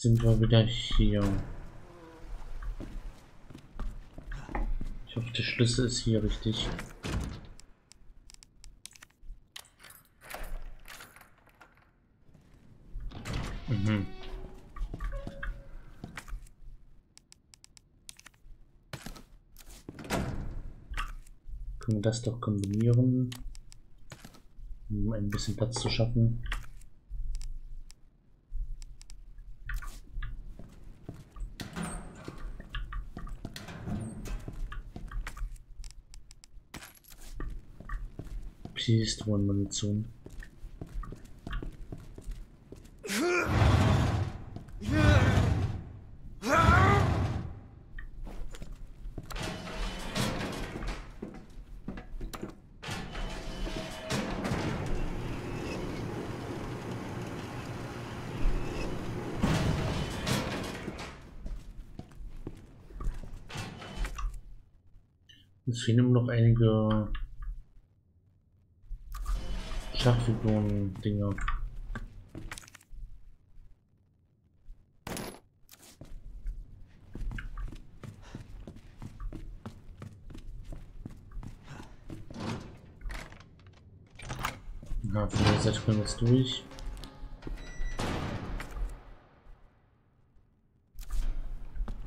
sind wir wieder hier. Ich hoffe, der Schlüssel ist hier richtig. Mhm. Können wir das doch kombinieren, um ein bisschen Platz zu schaffen. Pistolenmunition. Es fehlen immer noch einige Schachfiguren-Dinger. Ja, von der Seite können wir jetzt durch.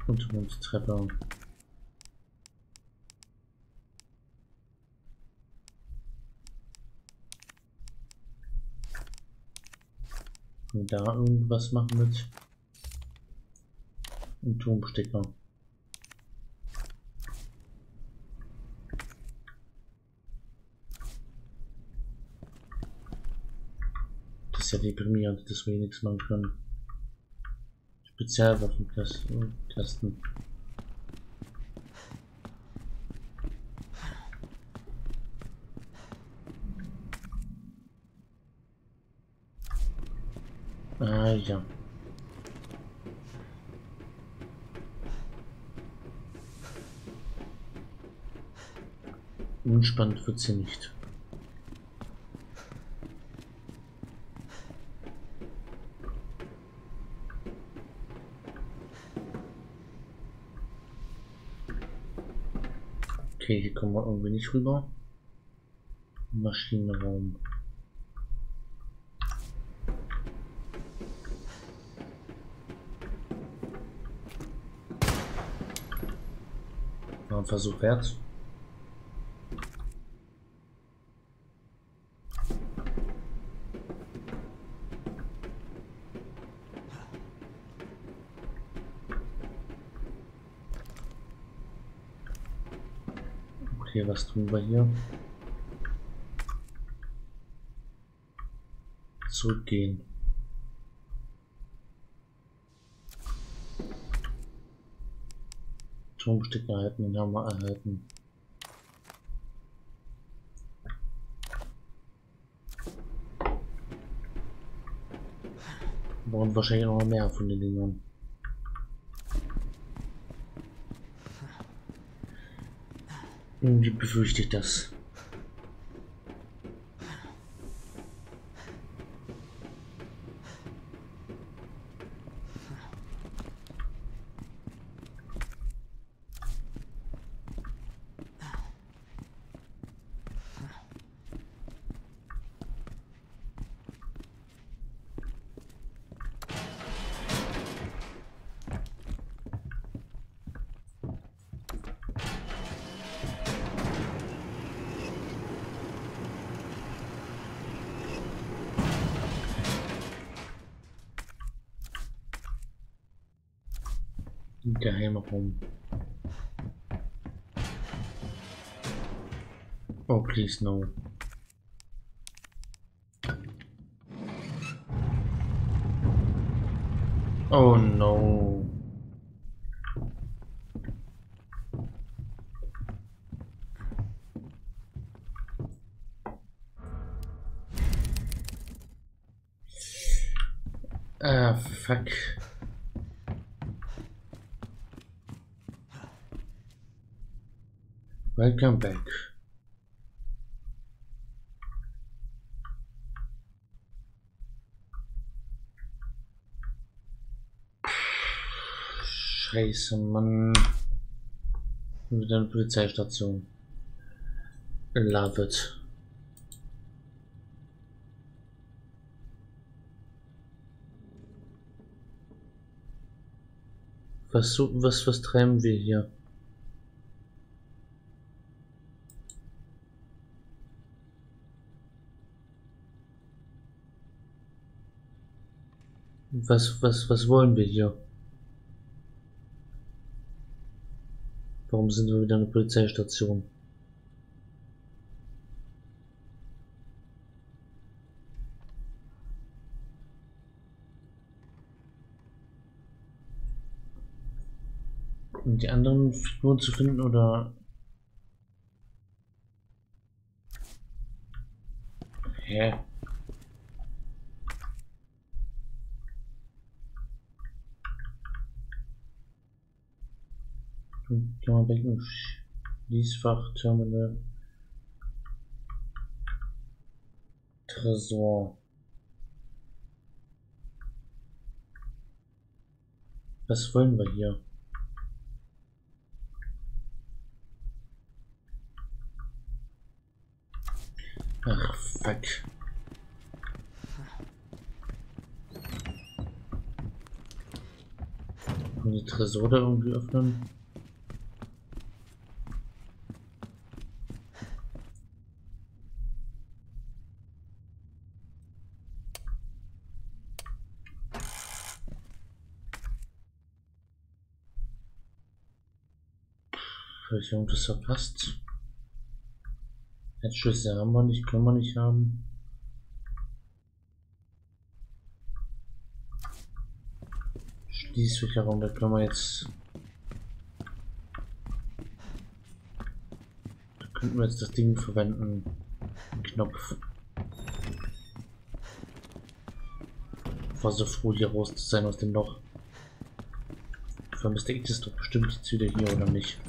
Und Treppe. Da irgendwas machen mit? Ein Turmstecker. Das ist ja deprimierend, dass wir nichts machen können. Spezialwaffenkasten. Ah ja. Unspannend wird sie nicht. Okay, hier kommen wir irgendwie nicht rüber. Maschinenraum. Ein Versuch wert. Okay, was tun wir hier? Zurückgehen. Turmstück erhalten, den haben wir erhalten. Brauchen wahrscheinlich noch mehr von den Dingern. Irgendwie befürchte ich das. Oh, please no. Oh no. Ah, fuck. Welcome back. Scheiße, Mann. Wieder eine Polizeistation. Love it. Was, was, was treiben wir hier? Was, was, was wollen wir hier? Warum sind wir wieder eine Polizeistation? Um die anderen Figuren zu finden oder... Hä? Kammerbecken, Schließfach, Terminal, Tresor. Was wollen wir hier? Ach, fuck. die Tresore irgendwie öffnen? Vielleicht irgendwas verpasst. Headschüsse haben wir nicht, können wir nicht haben. Schließsicherung, da können wir jetzt. Da könnten wir jetzt das Ding verwenden. Knopf. War so froh hier raus zu sein aus dem Loch. Vermisst ich das doch bestimmt jetzt wieder hier oder nicht?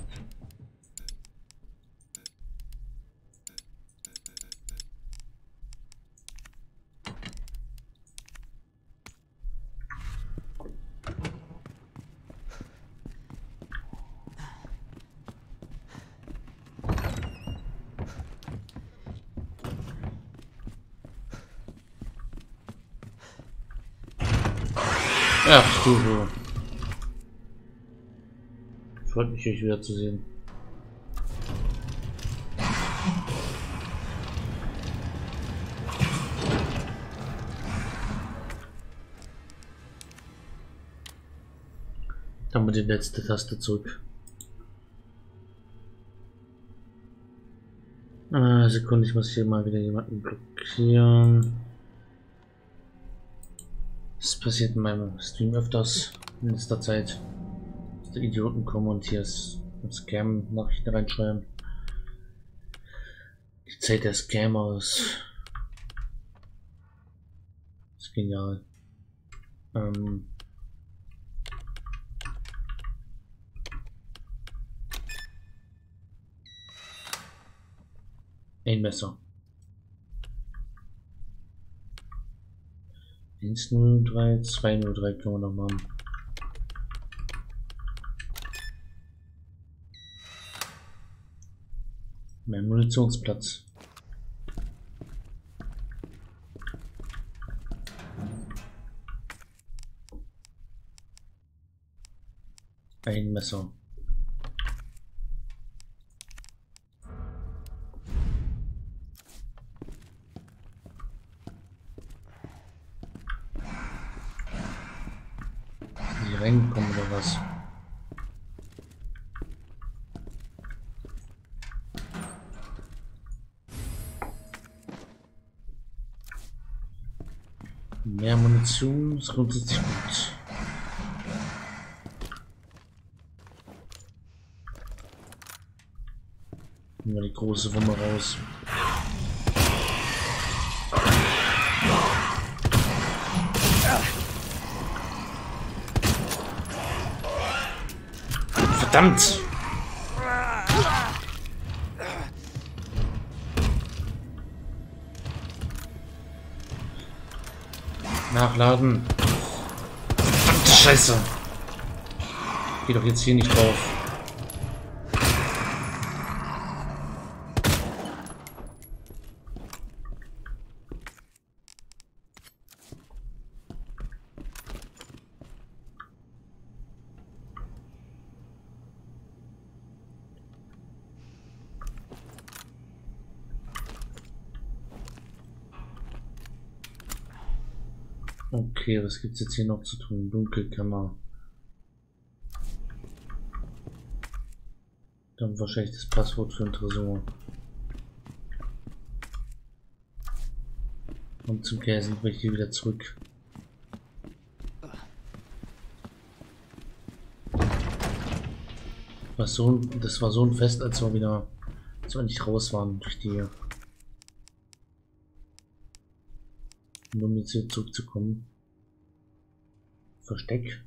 Ach du. Freut mich, euch wieder zu sehen. Dann mit die letzte Taste zurück. Ah, Sekunde, ich muss hier mal wieder jemanden blockieren. Passiert in meinem Stream öfters in letzter Zeit. Dass die Idioten kommen und hier Scam-Nachrichten reinschreiben. Die Zeit der Scammer ist, ist genial. Ähm Ein Messer. 103, 203 können wir noch machen. Mehr Munitionsplatz. Ein Messer. Ist grundsätzlich gut. Nehmen wir die große Wumme raus. Verdammt! Nachladen. Verdammte Scheiße. Geh doch jetzt hier nicht drauf. Okay, was gibt's jetzt hier noch zu tun? Dunkelkammer. Dann wahrscheinlich das Passwort für ein Tresor. Und zum Käsen bringe ich die wieder zurück. Was so ein, das war so ein Fest, als wir wieder, als wir nicht raus waren durch die. Nur um jetzt hier zurückzukommen. Versteck.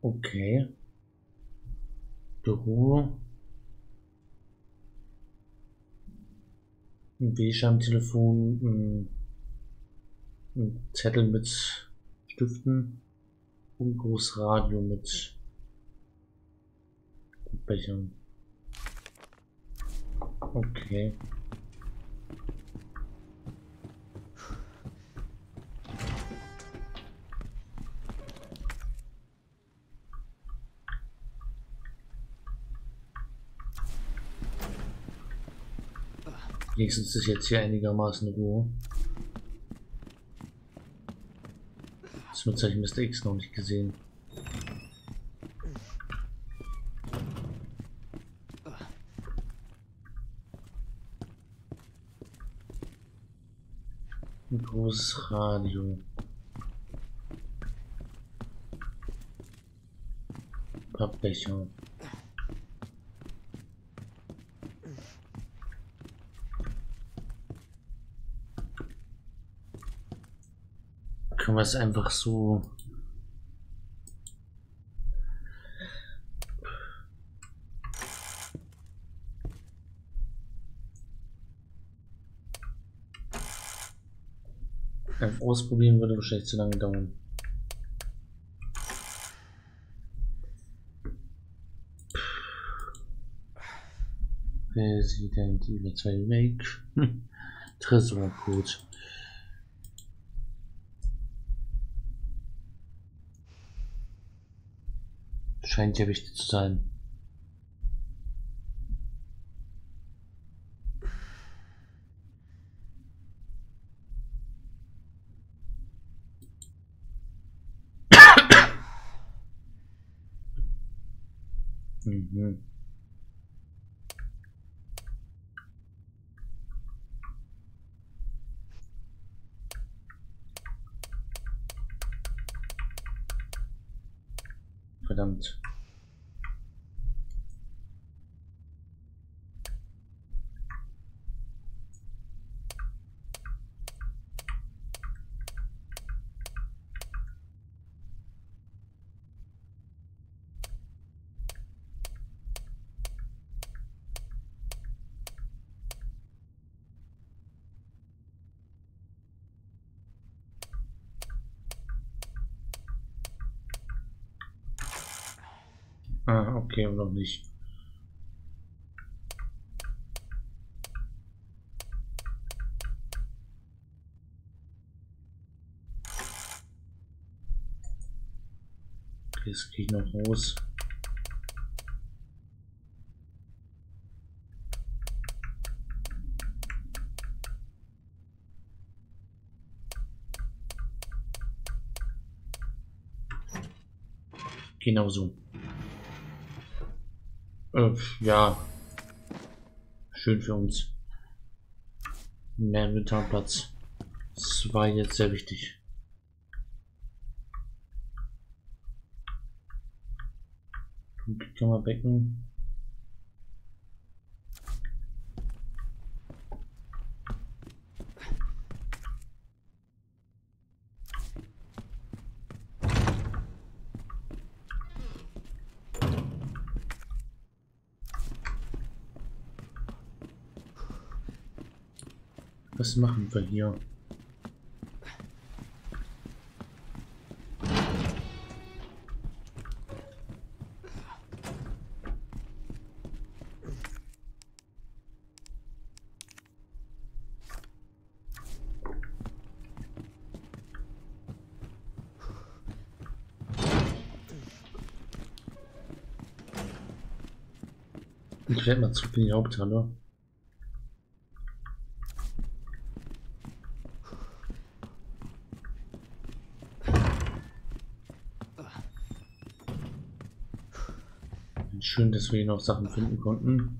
Okay. Büro. Ein W-Schirmtelefon. Ein, ein Zettel mit Stiften. Und Großradio mit Bechern. Okay. Wenigstens ist jetzt hier einigermaßen Ruhe. Das Nutzer ich Mr. X noch nicht gesehen. Ein großes Radio. Pappbecher. Können wir es einfach so ausprobieren würde wahrscheinlich zu lange dauern. Resident Evil 2 Remake. Tresorcode. Scheint ja wichtig zu sein. Mhm. Verdammt. Ah, okay, noch nicht. Okay, das ich noch raus. Genau so. Äh, ja. Schön für uns. Mehr Inventarplatz. Das war jetzt sehr wichtig. Kammerbecken. was machen wir hier? Ich werde mal zurück in die Haupthalle. Schön, dass wir hier noch Sachen finden konnten.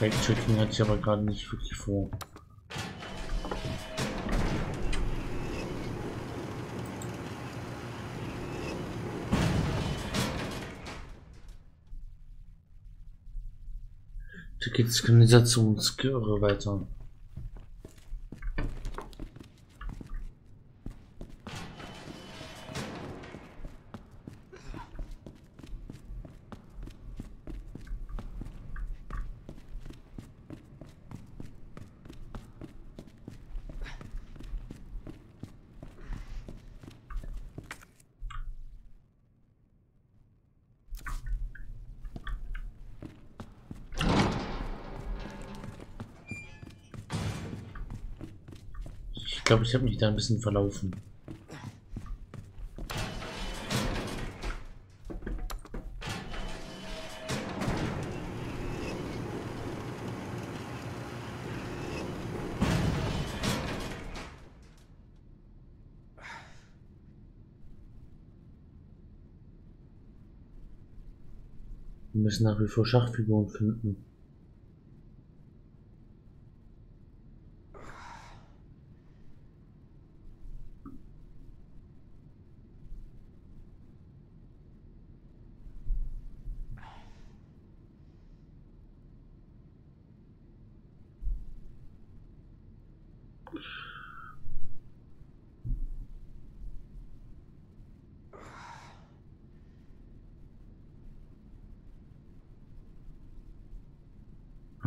Fact-Checking hatte ich aber gerade nicht wirklich vor. Da geht es Kanalisationsgehöre weiter. Ich glaube, ich habe mich da ein bisschen verlaufen. Wir müssen nach wie vor Schachfiguren finden.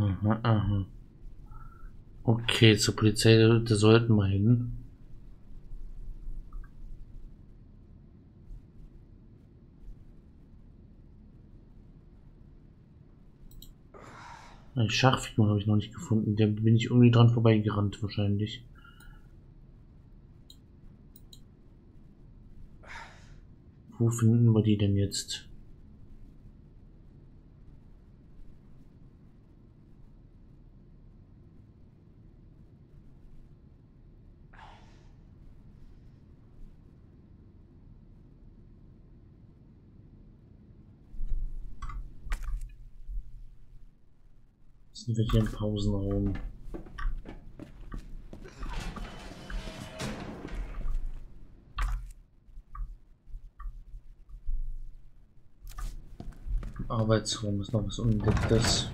Aha, aha. Okay, zur Polizei, da sollten wir hin. Eine Schachfigur habe ich noch nicht gefunden. Da bin ich irgendwie dran vorbeigerannt wahrscheinlich. Wo finden wir die denn jetzt? Sind wir hier im Pausenraum? Arbeitsraum ist noch was Unentdecktes.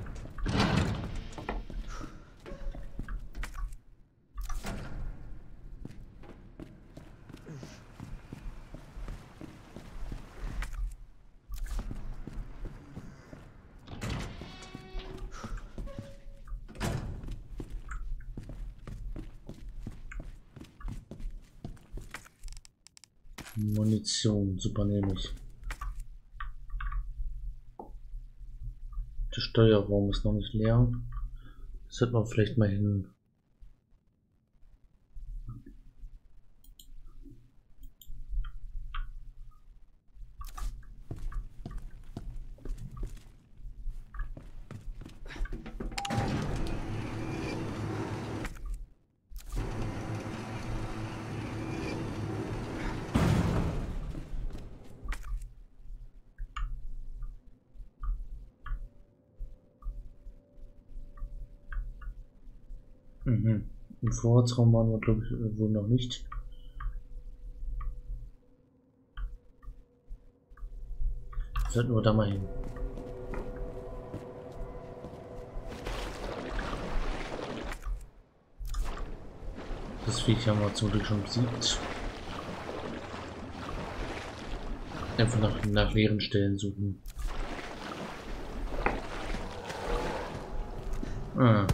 Munition, super nämlich. Der Steuerraum ist noch nicht leer. Das sollte man vielleicht mal hin Mhm. Im Vorratsraum waren wir, glaube ich, wohl noch nicht. Sollten wir da mal hin. Das Viech haben wir zum Glück schon besiegt. Einfach nach, nach leeren Stellen suchen. Ah.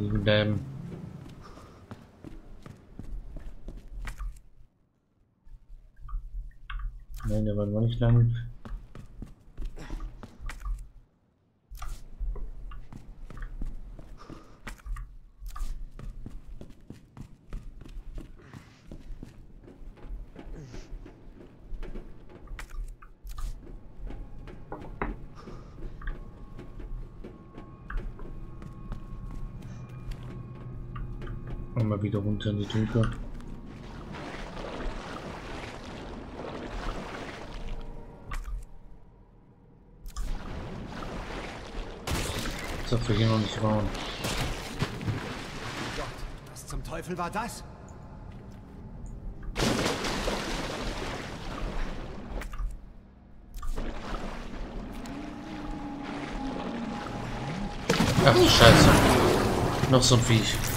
Liegen bleiben. Nein, der war noch nicht lang. Und in die Tüte. So, wir gehen noch nicht rauen. Gott, was zum Teufel war das? Ach du Scheiße. Noch so ein Viech.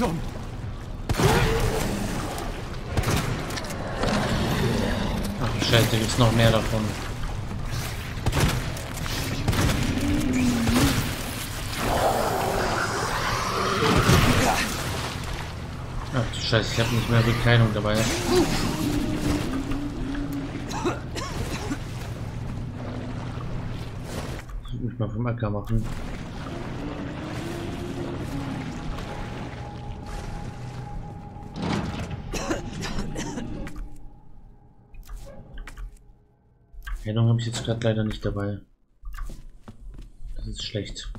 Zum... Ach Scheiße, gibt's noch mehr davon. Ach du Scheiße, ich habe nicht mehr Bekleidung dabei. Ich muss mich mal vom Acker machen. Ich jetzt gerade leider nicht dabei. Das ist schlecht.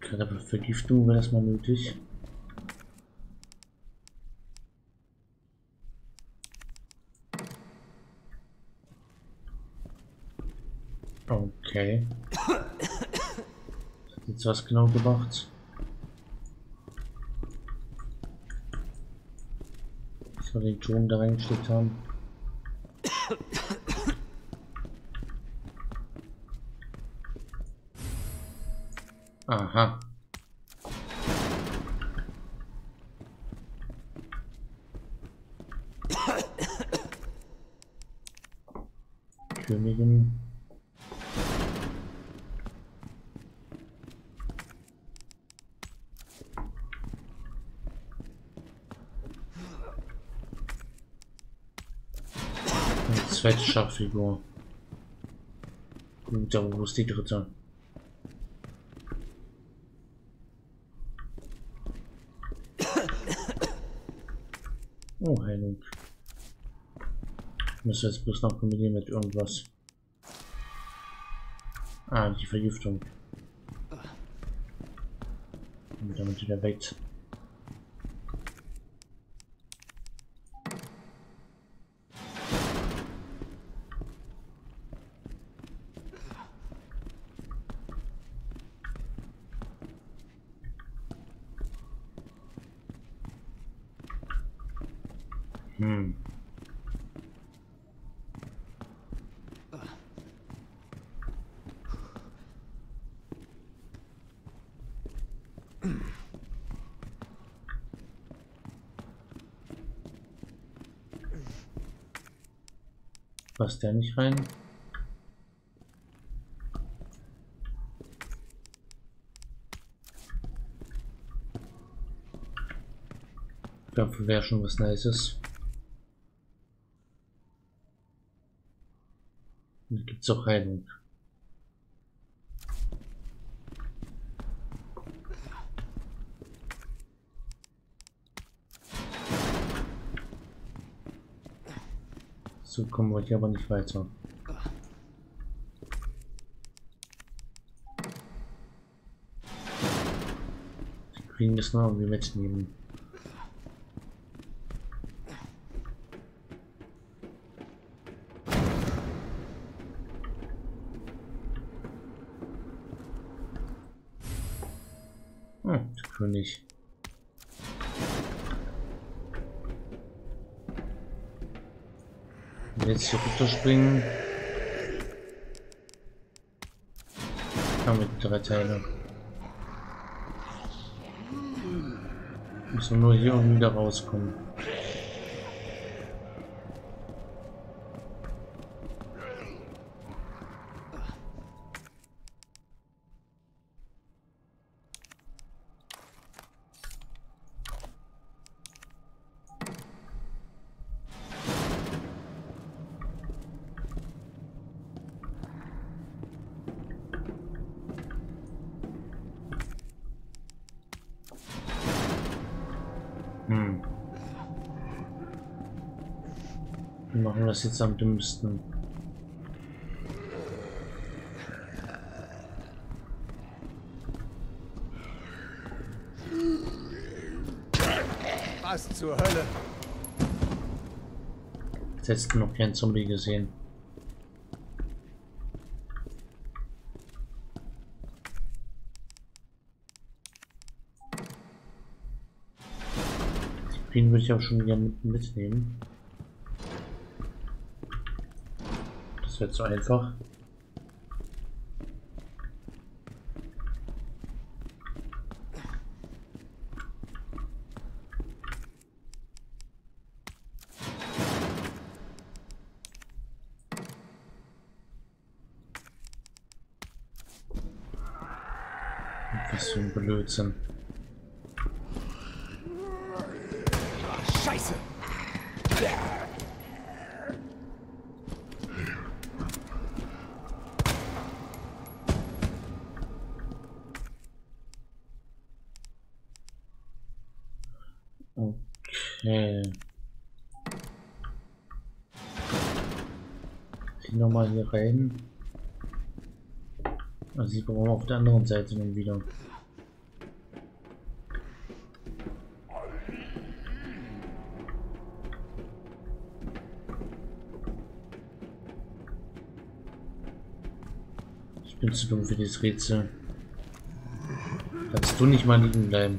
Gerade Vergiftung wäre das mal nötig. Okay. Hat jetzt was genau gemacht? Dass wir den Ton da reingesteckt haben. Aha. Königin. Eine zweite Schachfigur. Gut, aber wo ist die dritte? Oh, Heilung. Ich muss jetzt bloß noch kombinieren mit irgendwas. Ah, die Vergiftung. Und damit wieder weg. Passt der nicht rein? Dafür wäre schon was Nices. Da gibt es auch Heilung. So kommen wir hier aber nicht weiter. Die kriegen das noch irgendwie mitnehmen. Jetzt hier runterspringen. Haben wir drei Teile. Müssen nur hier und wieder rauskommen. Wir machen das jetzt am dümmsten. Was zur Hölle? Jetzt noch kein Zombie gesehen. Den würde ich auch schon gerne mit mitnehmen. Das wird so einfach. Was für ein Blödsinn. Scheiße! Okay. Nochmal hier rein. Also ich brauche auf der anderen Seite dann wieder. Ich bin zu dumm für dieses Rätsel. Kannst du nicht mal liegen bleiben?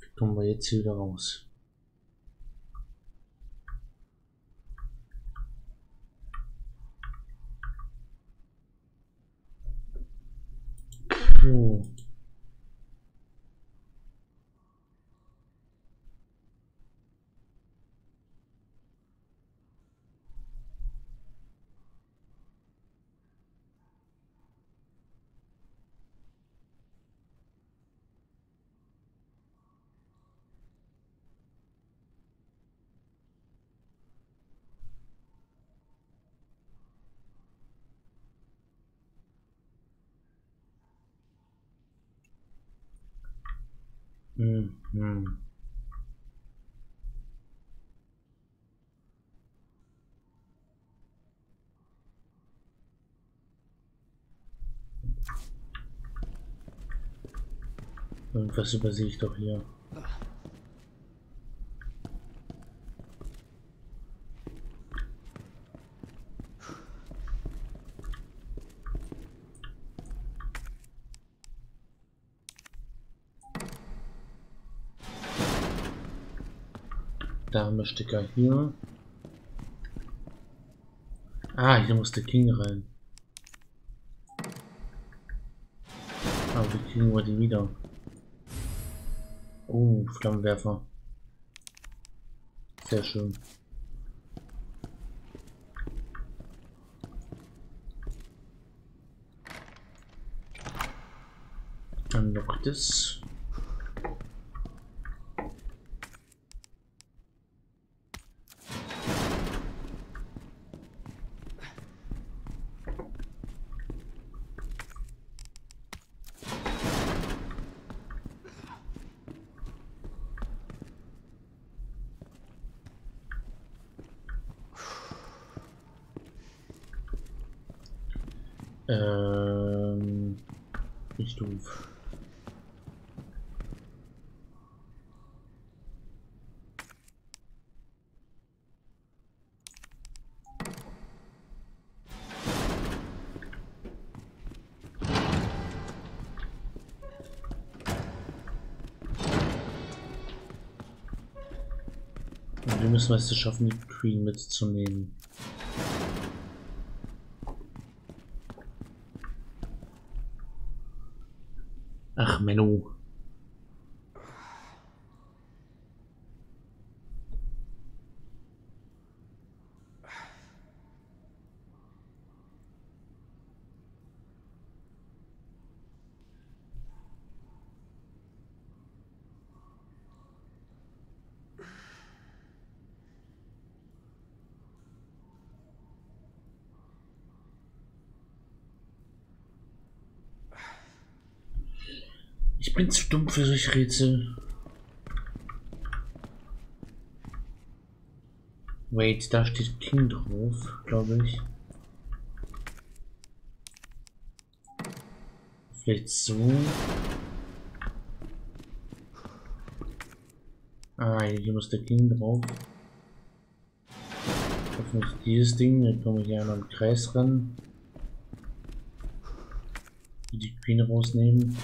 Wie kommen wir jetzt hier wieder raus? So. Mhm. Irgendwas übersehe ich doch hier. Da haben wir Sticker hier. Ah, hier muss der King rein. Aber wie kriegen wir die wieder? Oh, Flammenwerfer. Sehr schön. Unlock this. Ähm, wir müssen es schaffen, die Queen mitzunehmen. Ach, Menno. Ich bin zu dumm für solche Rätsel. Wait, da steht King drauf, glaube ich. Vielleicht so. Ah, hier muss der King drauf. Hoffentlich dieses Ding, dann kommen wir hier einmal im Kreis ran. Die Queen rausnehmen.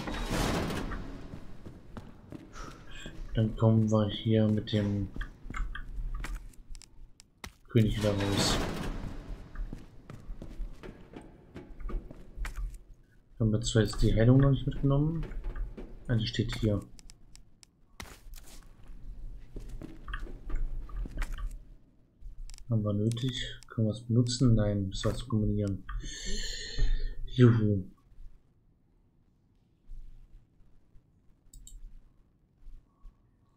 Dann kommen wir hier mit dem König wieder raus. Haben wir zwar jetzt die Heilung noch nicht mitgenommen. Ah, die steht hier. Haben wir nötig? Können wir es benutzen? Nein, müssen wir es kombinieren. Juhu.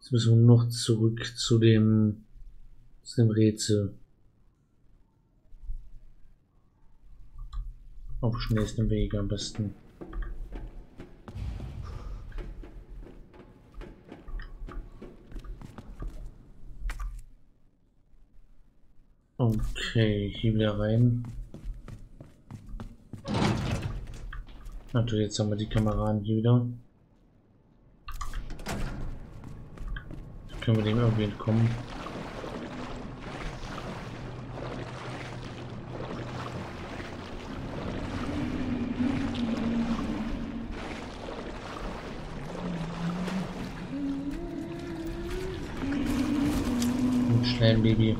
Jetzt müssen wir noch zurück zu dem, zu dem Rätsel. Auf schnellstem Wege am besten. Okay, hier wieder rein. Natürlich, jetzt haben wir die Kameraden hier wieder. Können wir dem irgendwie entkommen? Schnell, Baby.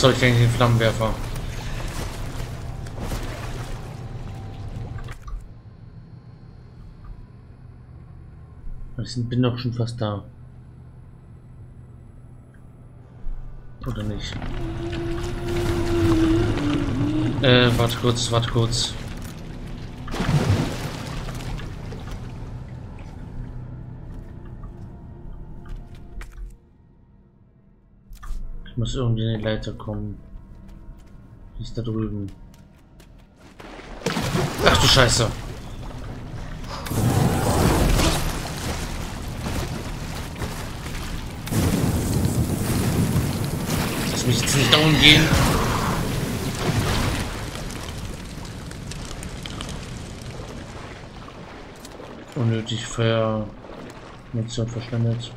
Wozu habe ich eigentlich den Flammenwerfer? Ich bin doch schon fast da. Oder nicht? Äh, warte kurz, warte kurz. Muss irgendwie in die Leiter kommen. Die ist da drüben. Ach du Scheiße. Lass mich jetzt nicht down gehen. Unnötig Feuermunition verschwendet.